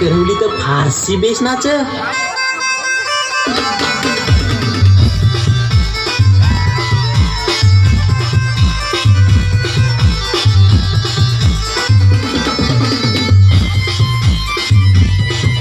केरौली त फारसी बेच्न छ